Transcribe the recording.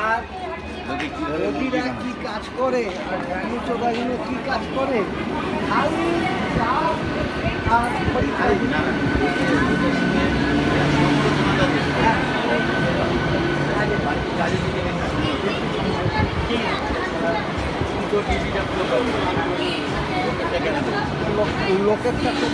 আর রোগীরা কি কাজ করে আর কি কাজ করে আমি আর পরীক্ষা লোকের কাছে